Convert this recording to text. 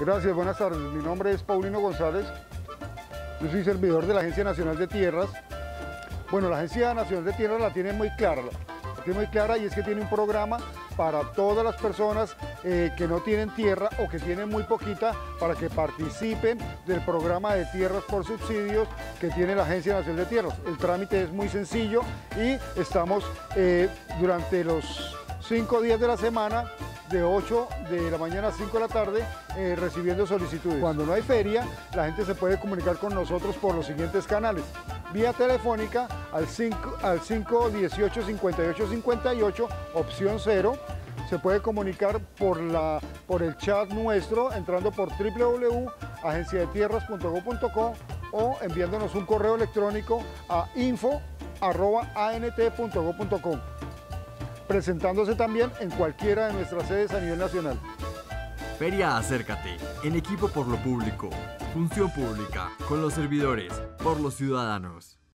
Gracias, buenas tardes. Mi nombre es Paulino González. Yo soy servidor de la Agencia Nacional de Tierras. Bueno, la Agencia Nacional de Tierras la tiene muy clara. La tiene muy clara y es que tiene un programa para todas las personas eh, que no tienen tierra o que tienen muy poquita para que participen del programa de tierras por subsidios que tiene la Agencia Nacional de Tierras. El trámite es muy sencillo y estamos eh, durante los cinco días de la semana de 8 de la mañana a 5 de la tarde eh, recibiendo solicitudes. Cuando no hay feria, la gente se puede comunicar con nosotros por los siguientes canales. Vía telefónica al 5, al 518 58 58, opción 0. Se puede comunicar por, la, por el chat nuestro entrando por www.agenciadetierras.go.co o enviándonos un correo electrónico a info.ant.go.co presentándose también en cualquiera de nuestras sedes a nivel nacional. Feria Acércate, en equipo por lo público, función pública, con los servidores, por los ciudadanos.